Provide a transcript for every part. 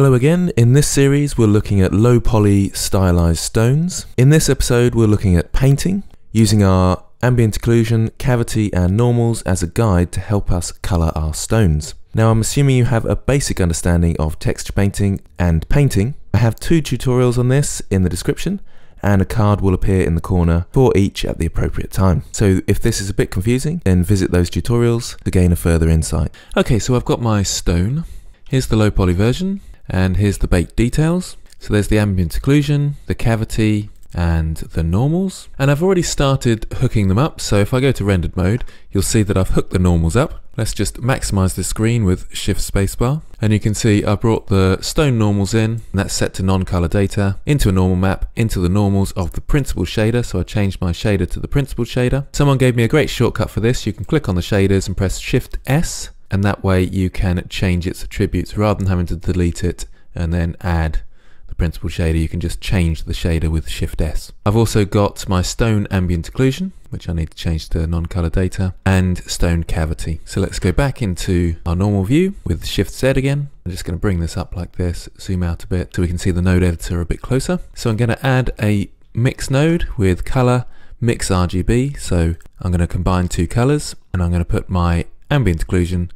Hello again. In this series, we're looking at low poly stylized stones. In this episode, we're looking at painting using our ambient occlusion, cavity, and normals as a guide to help us color our stones. Now, I'm assuming you have a basic understanding of texture painting and painting. I have two tutorials on this in the description, and a card will appear in the corner for each at the appropriate time. So if this is a bit confusing, then visit those tutorials to gain a further insight. Okay, so I've got my stone. Here's the low poly version, and here's the baked details. So there's the ambient occlusion, the cavity, and the normals. And I've already started hooking them up, so if I go to rendered mode, you'll see that I've hooked the normals up. Let's just maximize the screen with shift spacebar. And you can see I brought the stone normals in, and that's set to non-color data, into a normal map, into the normals of the principled shader. So I changed my shader to the principled shader. Someone gave me a great shortcut for this. You can click on the shaders and press shift S, and that way you can change its attributes rather than having to delete it and then add the principled shader, you can just change the shader with Shift S. I've also got my stone ambient occlusion, which I need to change to non-color data, and stone cavity. So let's go back into our normal view with Shift Z again. I'm just going to bring this up like this, zoom out a bit so we can see the node editor a bit closer. So I'm going to add a mix node with color, mix RGB. So I'm going to combine two colors and I'm going to put my ambient occlusion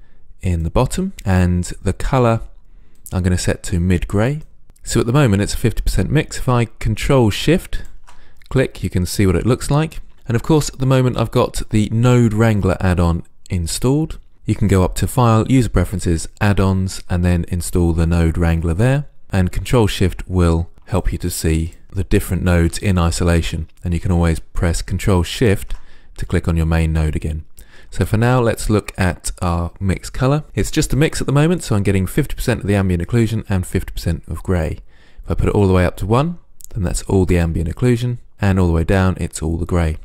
in the bottom and the color I'm going to set to mid gray so at the moment it's a 50% mix. If I control shift, click, you can see what it looks like. And of course at the moment I've got the Node Wrangler add-on installed. You can go up to File, User Preferences, Add-ons, and then install the Node Wrangler there. And Control Shift will help you to see the different nodes in isolation. And you can always press Control Shift to click on your main node again. So for now, let's look at our mix color. It's just a mix at the moment, so I'm getting 50% of the ambient occlusion and 50% of gray. If I put it all the way up to one, then that's all the ambient occlusion, and all the way down, it's all the gray.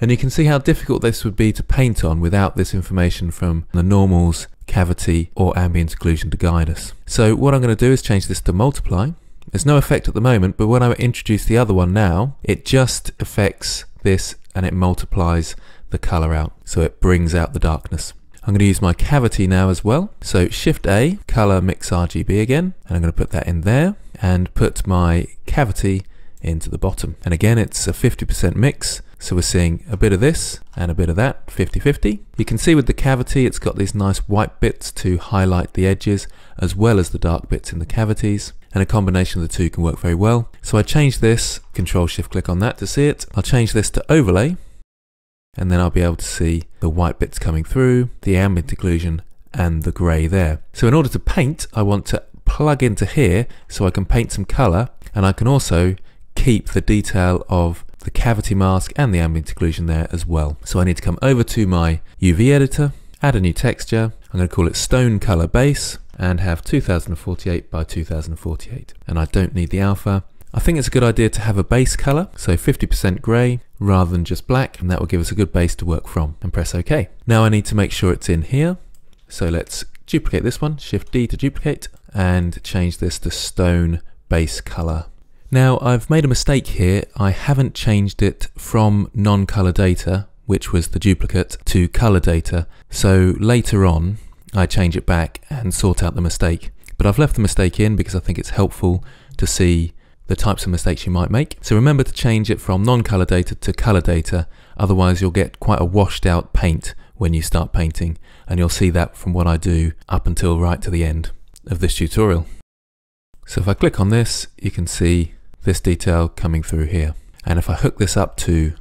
And you can see how difficult this would be to paint on without this information from the normals, cavity, or ambient occlusion to guide us. So what I'm going to do is change this to multiply. There's no effect at the moment, but when I introduce the other one now, it just affects this and it multiplies the color out. So it brings out the darkness. I'm going to use my cavity now as well. So Shift A, color mix RGB again, and I'm going to put that in there and put my cavity into the bottom. And again, it's a 50% mix. So we're seeing a bit of this and a bit of that, 50-50. You can see with the cavity, it's got these nice white bits to highlight the edges, as well as the dark bits in the cavities. And a combination of the two can work very well. So I change this, Control Shift click on that to see it. I'll change this to overlay, and then I'll be able to see the white bits coming through, the ambient occlusion, and the grey there. So in order to paint, I want to plug into here so I can paint some colour, and I can also keep the detail of the cavity mask and the ambient occlusion there as well. So I need to come over to my UV editor, add a new texture, I'm going to call it stone color base, and have 2048 by 2048. And I don't need the alpha, I think it's a good idea to have a base color, so 50% gray rather than just black, and that will give us a good base to work from, and press OK. Now I need to make sure it's in here, so let's duplicate this one, Shift D to duplicate, and change this to stone base color. Now I've made a mistake here, I haven't changed it from non-color data, which was the duplicate, to color data, so later on I change it back and sort out the mistake. But I've left the mistake in because I think it's helpful to see the types of mistakes you might make. So remember to change it from non-color data to color data, otherwise you'll get quite a washed out paint when you start painting, and you'll see that from what I do up until right to the end of this tutorial. So if I click on this, you can see this detail coming through here. And if I hook this up to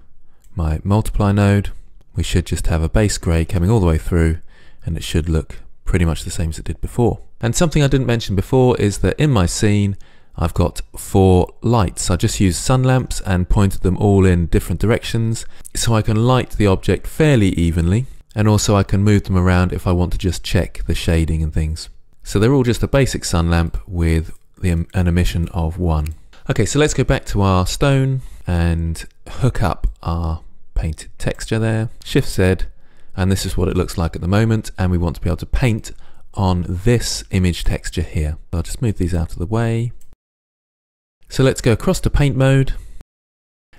my multiply node, we should just have a base gray coming all the way through, and it should look pretty much the same as it did before. And something I didn't mention before is that in my scene, I've got four lights. I just used sun lamps and pointed them all in different directions so I can light the object fairly evenly and also I can move them around if I want to just check the shading and things. So they're all just a basic sun lamp with the, an emission of one. Okay, so let's go back to our stone and hook up our painted texture there. Shift Z, and this is what it looks like at the moment, and we want to be able to paint on this image texture here. I'll just move these out of the way. So let's go across to paint mode.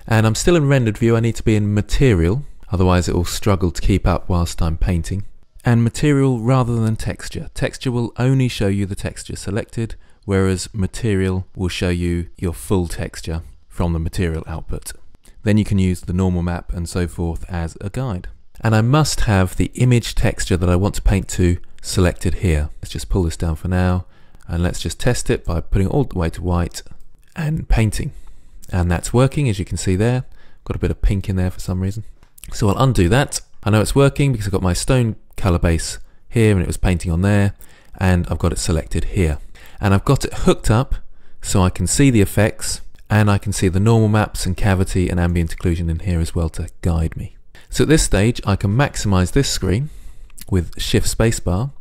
And I'm still in rendered view, I need to be in material, otherwise it will struggle to keep up whilst I'm painting. And material rather than texture. Texture will only show you the texture selected, whereas material will show you your full texture from the material output. Then you can use the normal map and so forth as a guide. And I must have the image texture that I want to paint to selected here. Let's just pull this down for now and let's just test it by putting all the way to white and painting. And that's working as you can see there. Got a bit of pink in there for some reason. So I'll undo that. I know it's working because I've got my stone color base here and it was painting on there and I've got it selected here. And I've got it hooked up so I can see the effects and I can see the normal maps and cavity and ambient occlusion in here as well to guide me. So at this stage I can maximize this screen with shift spacebar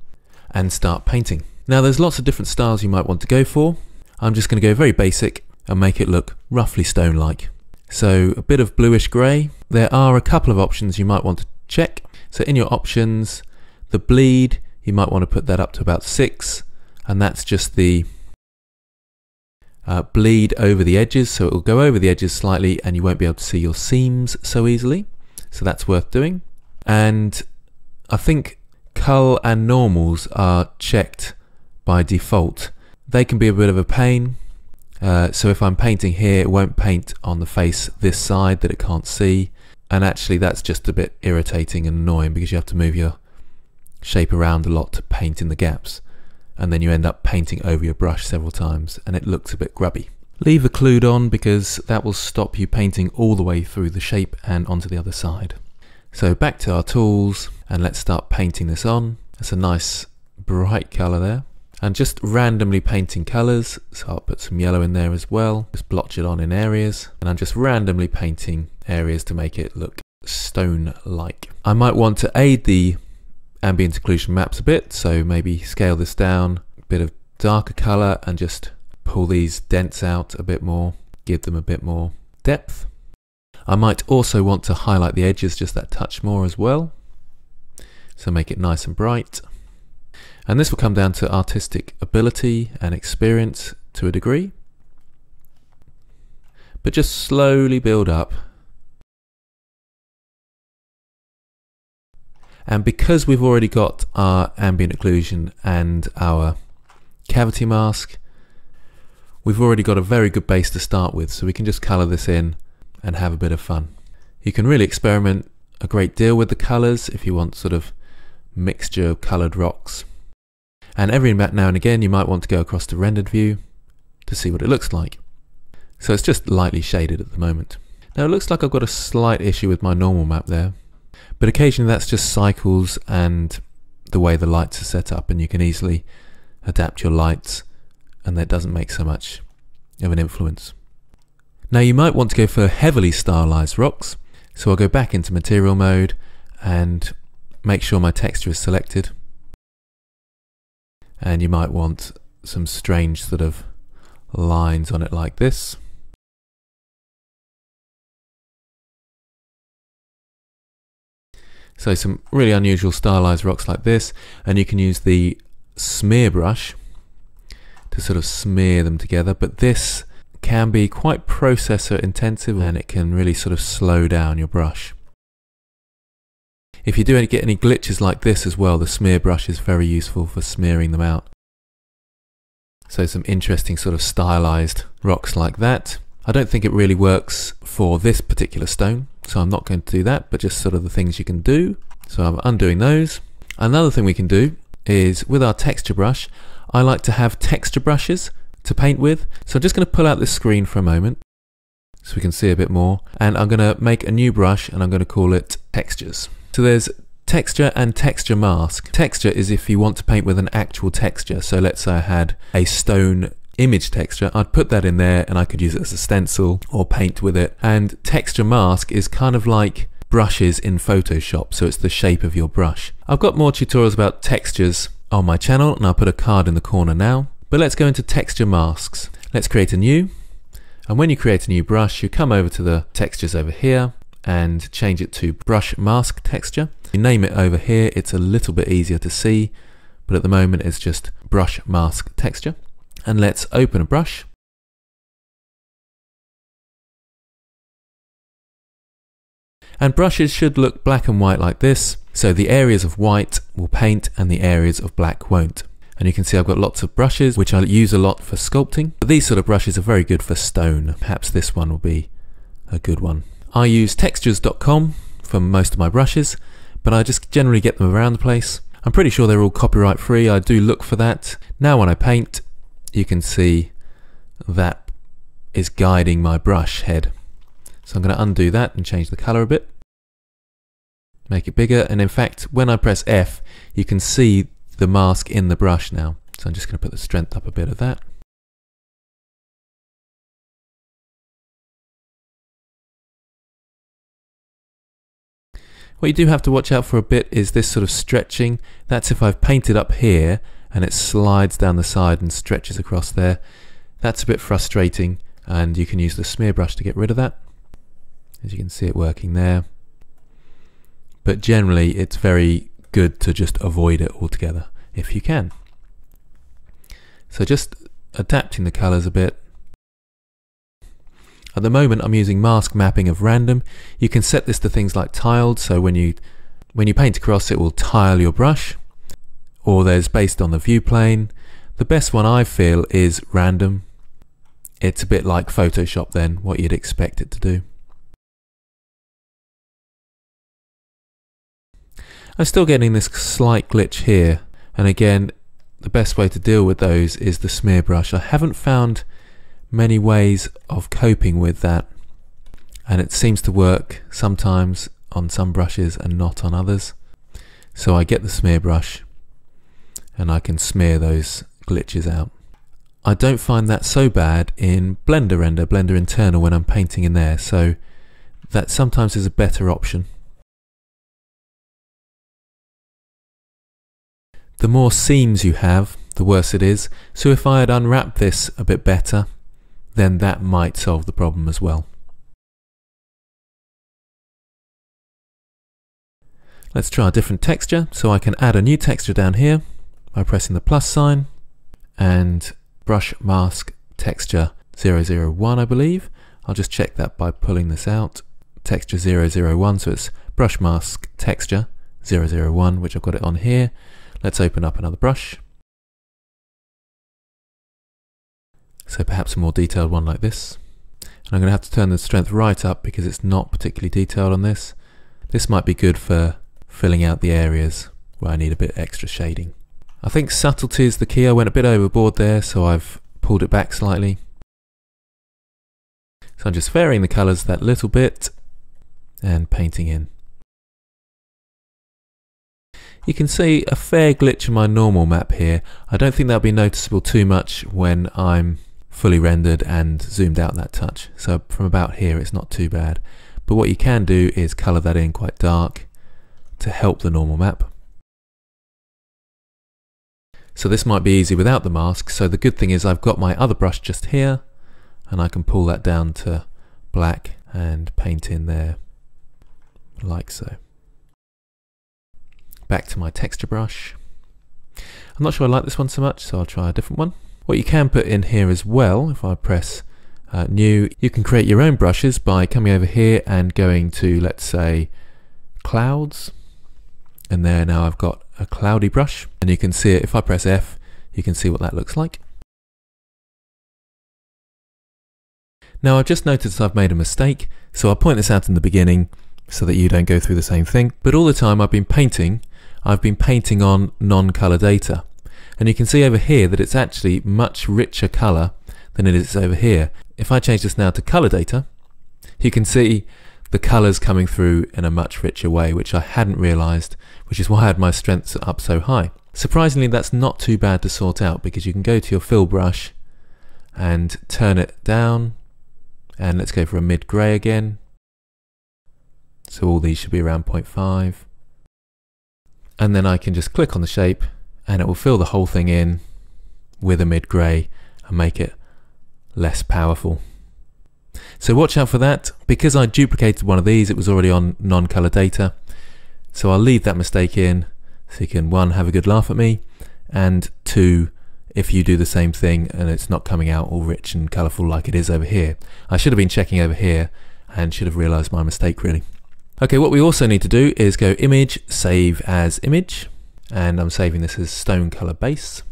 and start painting. Now there's lots of different styles you might want to go for. I'm just going to go very basic and make it look roughly stone-like. So a bit of bluish grey. There are a couple of options you might want to check. So in your options, the bleed, you might want to put that up to about 6 and that's just the uh, bleed over the edges so it will go over the edges slightly and you won't be able to see your seams so easily so that's worth doing and I think cull and normals are checked by default they can be a bit of a pain uh, so if I'm painting here it won't paint on the face this side that it can't see and actually that's just a bit irritating and annoying because you have to move your shape around a lot to paint in the gaps and then you end up painting over your brush several times and it looks a bit grubby. Leave occlude on because that will stop you painting all the way through the shape and onto the other side. So back to our tools and let's start painting this on. That's a nice bright colour there. And just randomly painting colours, so I'll put some yellow in there as well, just blotch it on in areas, and I'm just randomly painting areas to make it look stone-like. I might want to aid the ambient occlusion maps a bit, so maybe scale this down, a bit of darker color and just pull these dents out a bit more, give them a bit more depth. I might also want to highlight the edges just that touch more as well, so make it nice and bright. And this will come down to artistic ability and experience to a degree. But just slowly build up And because we've already got our ambient occlusion and our cavity mask, we've already got a very good base to start with. So we can just color this in and have a bit of fun. You can really experiment a great deal with the colors if you want sort of mixture of colored rocks. And every now and again you might want to go across to rendered view to see what it looks like. So it's just lightly shaded at the moment. Now it looks like I've got a slight issue with my normal map there. But occasionally that's just cycles and the way the lights are set up and you can easily adapt your lights and that doesn't make so much of an influence. Now you might want to go for heavily stylized rocks. So I'll go back into material mode and make sure my texture is selected. And you might want some strange sort of lines on it like this. So some really unusual stylized rocks like this, and you can use the smear brush to sort of smear them together, but this can be quite processor intensive and it can really sort of slow down your brush. If you do get any glitches like this as well, the smear brush is very useful for smearing them out. So some interesting sort of stylized rocks like that. I don't think it really works for this particular stone, so I'm not going to do that, but just sort of the things you can do. So I'm undoing those. Another thing we can do is with our texture brush, I like to have texture brushes to paint with. So I'm just going to pull out this screen for a moment so we can see a bit more. And I'm going to make a new brush and I'm going to call it textures. So there's texture and texture mask. Texture is if you want to paint with an actual texture. So let's say I had a stone image texture, I'd put that in there and I could use it as a stencil or paint with it. And texture mask is kind of like brushes in Photoshop, so it's the shape of your brush. I've got more tutorials about textures on my channel and I'll put a card in the corner now. But let's go into texture masks. Let's create a new. And when you create a new brush, you come over to the textures over here and change it to brush mask texture. You name it over here, it's a little bit easier to see, but at the moment it's just brush mask texture and let's open a brush. And brushes should look black and white like this, so the areas of white will paint and the areas of black won't. And you can see I've got lots of brushes, which I use a lot for sculpting. But these sort of brushes are very good for stone. Perhaps this one will be a good one. I use textures.com for most of my brushes, but I just generally get them around the place. I'm pretty sure they're all copyright free. I do look for that. Now when I paint, you can see that is guiding my brush head. So I'm going to undo that and change the color a bit. Make it bigger. And in fact, when I press F, you can see the mask in the brush now. So I'm just going to put the strength up a bit of that. What you do have to watch out for a bit is this sort of stretching. That's if I've painted up here and it slides down the side and stretches across there. That's a bit frustrating and you can use the smear brush to get rid of that. As you can see it working there. But generally it's very good to just avoid it altogether if you can. So just adapting the colors a bit. At the moment I'm using mask mapping of random. You can set this to things like tiled so when you when you paint across it will tile your brush or there's based on the view plane. The best one I feel is random. It's a bit like Photoshop then, what you'd expect it to do. I'm still getting this slight glitch here and again the best way to deal with those is the smear brush. I haven't found many ways of coping with that and it seems to work sometimes on some brushes and not on others. So I get the smear brush and I can smear those glitches out. I don't find that so bad in Blender Render, Blender Internal when I'm painting in there, so that sometimes is a better option. The more seams you have, the worse it is, so if I had unwrapped this a bit better, then that might solve the problem as well. Let's try a different texture, so I can add a new texture down here by pressing the plus sign and brush mask texture 001 I believe. I'll just check that by pulling this out. Texture 001, so it's brush mask texture 001, which I've got it on here. Let's open up another brush. So perhaps a more detailed one like this. And I'm going to have to turn the strength right up because it's not particularly detailed on this. This might be good for filling out the areas where I need a bit extra shading. I think subtlety is the key. I went a bit overboard there, so I've pulled it back slightly. So I'm just varying the colours that little bit and painting in. You can see a fair glitch in my normal map here. I don't think that'll be noticeable too much when I'm fully rendered and zoomed out that touch. So from about here it's not too bad. But what you can do is colour that in quite dark to help the normal map. So this might be easy without the mask. So the good thing is I've got my other brush just here and I can pull that down to black and paint in there like so. Back to my texture brush. I'm not sure I like this one so much, so I'll try a different one. What you can put in here as well, if I press uh, new, you can create your own brushes by coming over here and going to, let's say, clouds. And there now I've got a cloudy brush and you can see it if I press F you can see what that looks like. Now I've just noticed I've made a mistake so I'll point this out in the beginning so that you don't go through the same thing but all the time I've been painting I've been painting on non-color data and you can see over here that it's actually much richer color than it is over here. If I change this now to color data you can see the colors coming through in a much richer way, which I hadn't realized, which is why I had my strengths up so high. Surprisingly, that's not too bad to sort out because you can go to your fill brush and turn it down. And let's go for a mid gray again. So all these should be around 0.5. And then I can just click on the shape and it will fill the whole thing in with a mid gray and make it less powerful. So watch out for that. Because I duplicated one of these, it was already on non-color data. So I'll leave that mistake in so you can one, have a good laugh at me, and two, if you do the same thing and it's not coming out all rich and colourful like it is over here. I should have been checking over here and should have realised my mistake really. Okay, what we also need to do is go image, save as image, and I'm saving this as stone color base.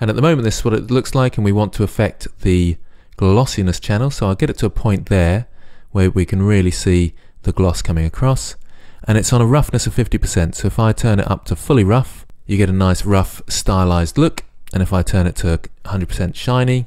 And at the moment this is what it looks like and we want to affect the glossiness channel so I'll get it to a point there where we can really see the gloss coming across and it's on a roughness of 50% so if I turn it up to fully rough you get a nice rough stylized look and if I turn it to 100% shiny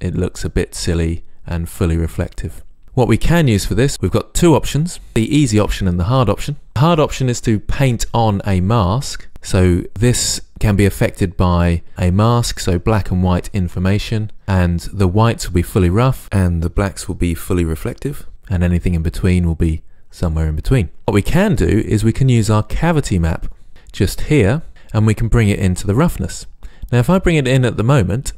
it looks a bit silly and fully reflective. What we can use for this, we've got two options, the easy option and the hard option. The hard option is to paint on a mask. So this can be affected by a mask, so black and white information, and the whites will be fully rough and the blacks will be fully reflective, and anything in between will be somewhere in between. What we can do is we can use our cavity map just here, and we can bring it into the roughness. Now if I bring it in at the moment,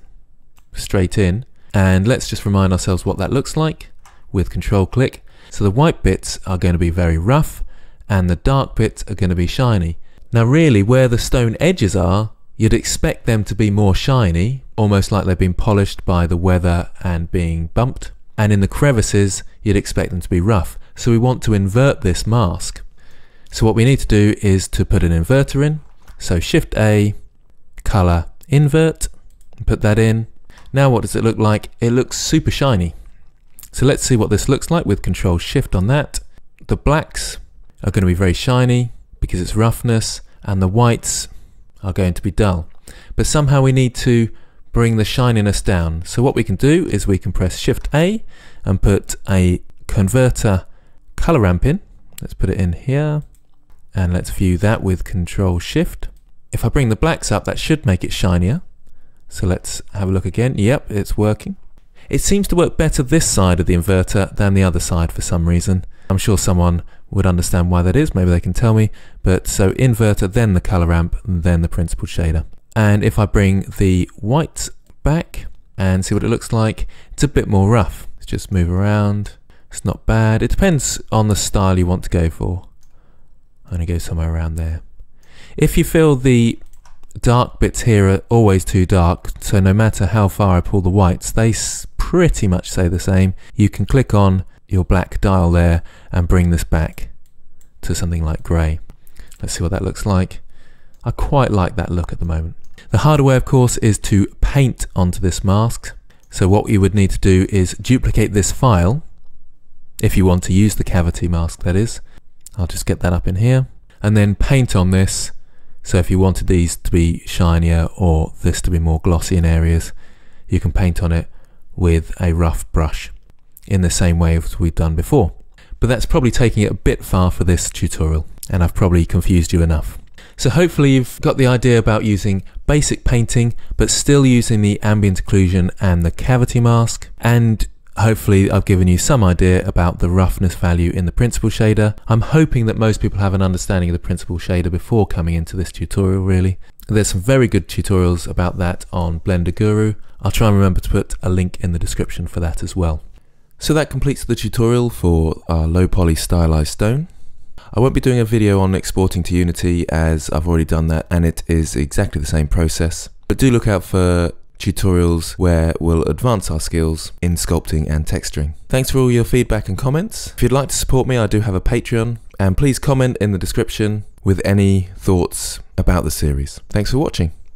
straight in, and let's just remind ourselves what that looks like with control click. So the white bits are going to be very rough and the dark bits are going to be shiny. Now really where the stone edges are, you'd expect them to be more shiny, almost like they've been polished by the weather and being bumped. And in the crevices, you'd expect them to be rough. So we want to invert this mask. So what we need to do is to put an inverter in. So Shift A, color invert, put that in. Now what does it look like? It looks super shiny. So let's see what this looks like with Control Shift on that. The blacks are going to be very shiny because it's roughness and the whites are going to be dull. But somehow we need to bring the shininess down. So what we can do is we can press Shift A and put a converter color ramp in. Let's put it in here and let's view that with Control Shift. If I bring the blacks up, that should make it shinier. So let's have a look again. Yep, it's working. It seems to work better this side of the inverter than the other side for some reason. I'm sure someone would understand why that is, maybe they can tell me. But so inverter, then the color ramp, then the principled shader. And if I bring the white back and see what it looks like, it's a bit more rough. Let's just move around. It's not bad. It depends on the style you want to go for. I'm going to go somewhere around there. If you feel the dark bits here are always too dark, so no matter how far I pull the whites, they pretty much say the same. You can click on your black dial there and bring this back to something like grey. Let's see what that looks like. I quite like that look at the moment. The harder way, of course, is to paint onto this mask. So what you would need to do is duplicate this file, if you want to use the cavity mask, that is. I'll just get that up in here, and then paint on this so if you wanted these to be shinier or this to be more glossy in areas, you can paint on it with a rough brush in the same way as we've done before. But that's probably taking it a bit far for this tutorial and I've probably confused you enough. So hopefully you've got the idea about using basic painting but still using the ambient occlusion and the cavity mask and Hopefully I've given you some idea about the roughness value in the principled shader. I'm hoping that most people have an understanding of the principled shader before coming into this tutorial really. There's some very good tutorials about that on Blender Guru. I'll try and remember to put a link in the description for that as well. So that completes the tutorial for our low poly stylized stone. I won't be doing a video on exporting to Unity as I've already done that and it is exactly the same process. But do look out for tutorials where we'll advance our skills in sculpting and texturing. Thanks for all your feedback and comments. If you'd like to support me, I do have a Patreon, and please comment in the description with any thoughts about the series. Thanks for watching.